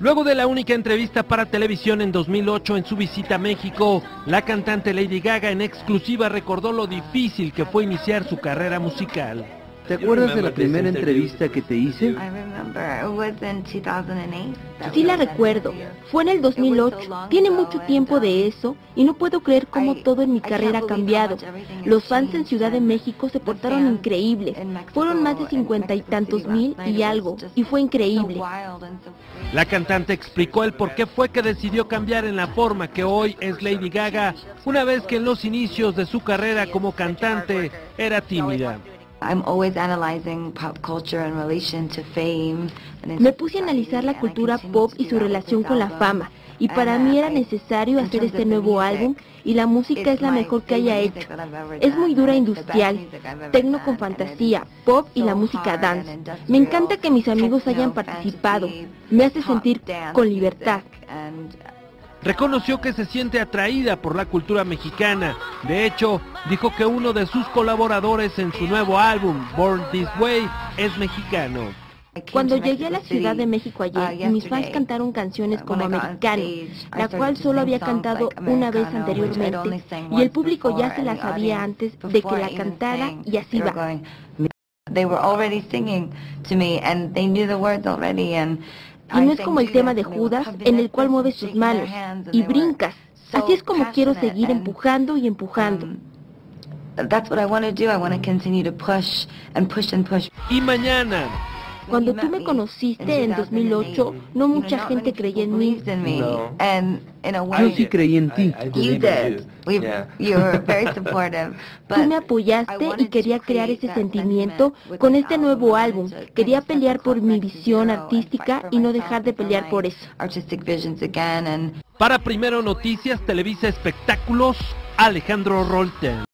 Luego de la única entrevista para televisión en 2008 en su visita a México, la cantante Lady Gaga en exclusiva recordó lo difícil que fue iniciar su carrera musical. ¿Te acuerdas de la primera entrevista que te hice? Sí la recuerdo. Fue en el 2008. Tiene mucho tiempo de eso y no puedo creer cómo todo en mi carrera ha cambiado. Los fans en Ciudad de México se portaron increíbles. Fueron más de cincuenta y tantos mil y algo. Y fue increíble. La cantante explicó el por qué fue que decidió cambiar en la forma que hoy es Lady Gaga, una vez que en los inicios de su carrera como cantante era tímida. Me puse a analizar la cultura pop y su relación con la fama, y para mí era necesario hacer este nuevo álbum y la música es la mejor que haya hecho. Es muy dura industrial, tecno con fantasía, pop y la música dance. Me encanta que mis amigos hayan participado, me hace sentir con libertad. Reconoció que se siente atraída por la cultura mexicana. De hecho, dijo que uno de sus colaboradores en su nuevo álbum, Born This Way, es mexicano. Cuando llegué a la Ciudad de México ayer, mis fans cantaron canciones como Americano, la cual solo había cantado una vez anteriormente, y el público ya se la sabía antes de que la cantara y así va. Y no es como el tema de Judas, en el cual mueves tus manos y brincas. Así es como quiero seguir empujando y empujando. Y mañana, cuando tú me conociste en 2008, no mucha gente creía en mí. Yo sí creí en ti. Tú me apoyaste y quería crear ese sentimiento con este nuevo álbum. Quería pelear por mi visión artística y no dejar de pelear por eso. Para Primero Noticias, Televisa Espectáculos, Alejandro Rolten.